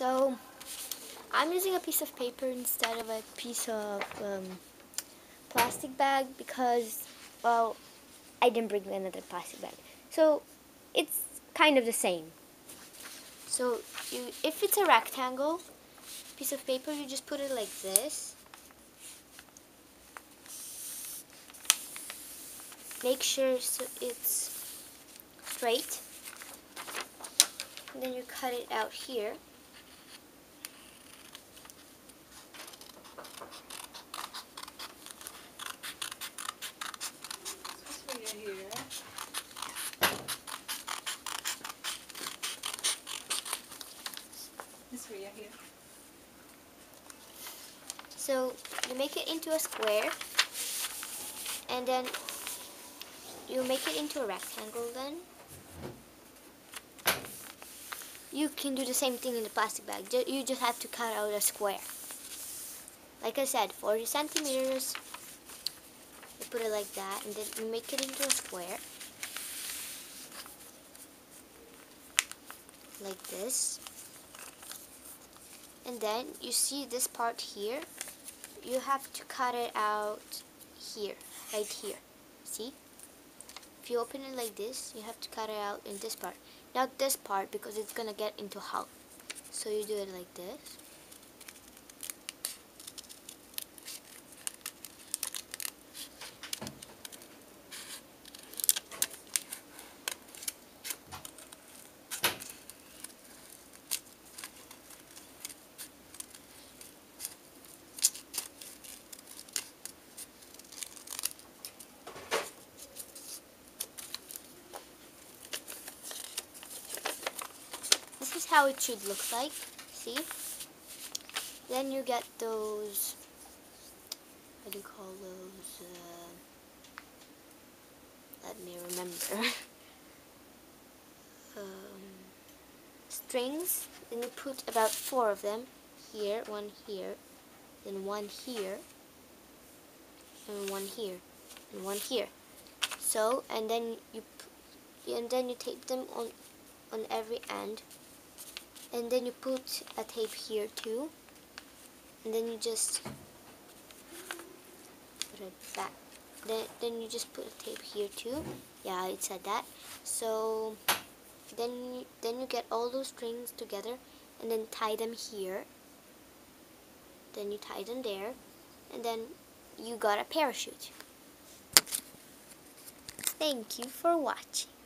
So I'm using a piece of paper instead of a piece of um, plastic bag because, well, I didn't bring another plastic bag. So it's kind of the same. So you, if it's a rectangle piece of paper, you just put it like this. Make sure so it's straight. And then you cut it out here. Here. So you make it into a square and then you make it into a rectangle then. You can do the same thing in the plastic bag. You just have to cut out a square. Like I said, 40 centimeters. You put it like that and then you make it into a square. Like this and then you see this part here. You have to cut it out here right here. See? If you open it like this you have to cut it out in this part. Not this part because it's gonna get into half so you do it like this how it should look like. See? Then you get those, what do you call those? Uh, let me remember. um, strings. Then you put about four of them. Here, one here, then one here, and one here, and one here. So, and then you, and then you tape them on on every end and then you put a tape here too. And then you just put it back. Then, then you just put a tape here too. Yeah it said that. So then then you get all those strings together and then tie them here. Then you tie them there. And then you got a parachute. Thank you for watching